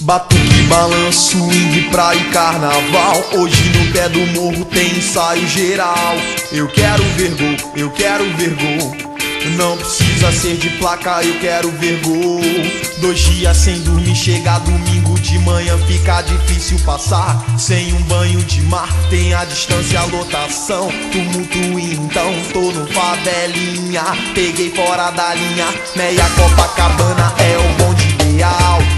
Batuque, balanço, swing, praia e carnaval Hoje no pé do morro tem ensaio geral Eu quero ver gol, eu quero ver gol não precisa ser de placa, eu quero ver gol. Dois dias sem dormir, chega domingo de manhã, fica difícil passar. Sem um banho de mar, tem a distância, a lotação. Tumulto então, tô no favelinha. Peguei fora da linha, meia Copacabana é o bonde ideal.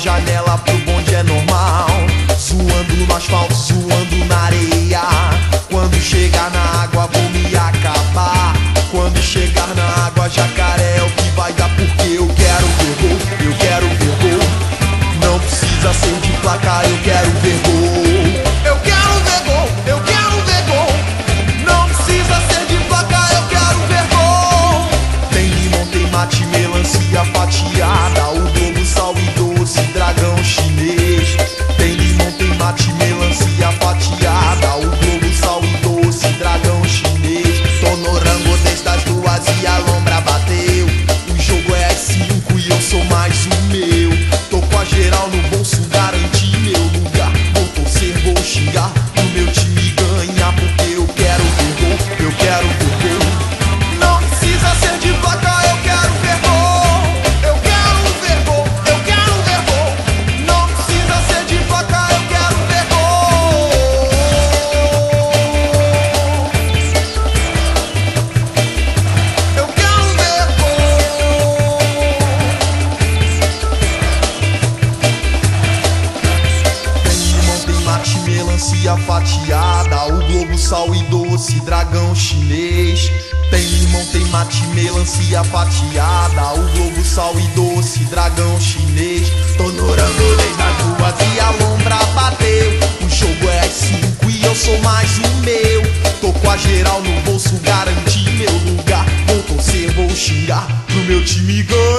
Janela pro bonde é normal. Zoando no asfalto, zoando na areia. Quando chegar na água vou me acabar Quando chegar na água jacaré é o que vai dar Porque eu quero ver eu quero ver Não precisa ser de placa, eu quero chinês. Tem limão, tem mate, melancia fatiada O globo, sal e doce, dragão chinês. Tô no rangolês nas ruas e a lombra bateu O jogo é às cinco e eu sou mais o meu. Tô com a geral no bolso, garanti meu lugar. Vou torcer, vou xingar pro meu time ganhar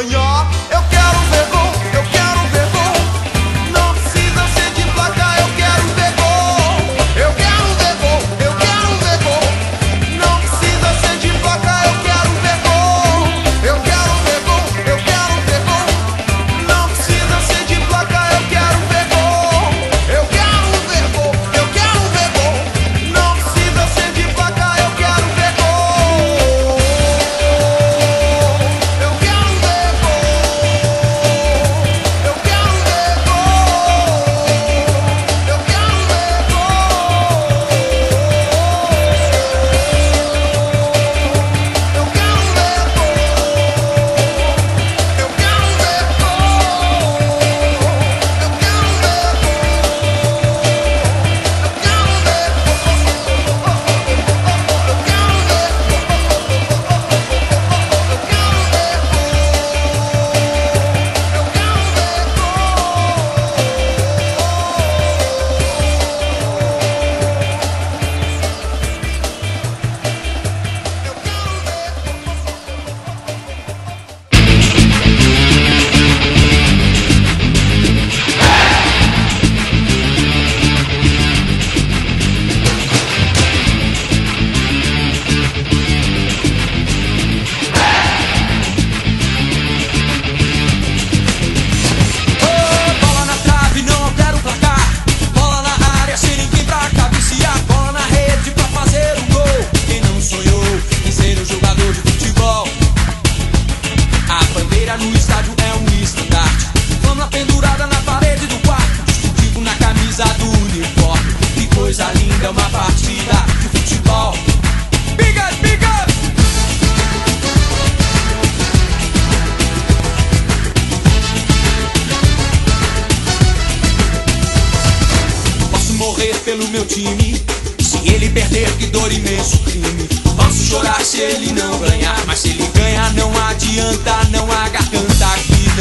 pelo meu time. Se ele perder, que dor imenso crime. Posso chorar se ele não ganhar. Mas se ele ganhar, não adianta. Não há garganta que não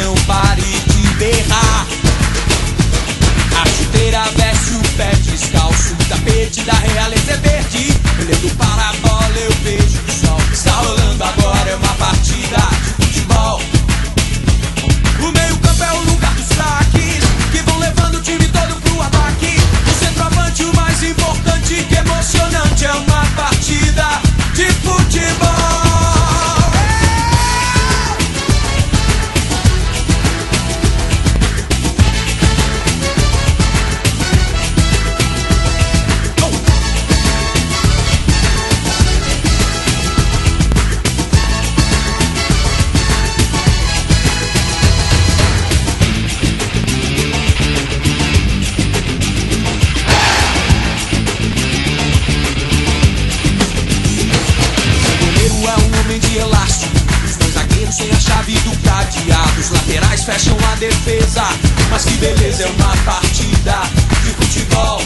Os laterais fecham a defesa. Mas que beleza é uma partida de futebol.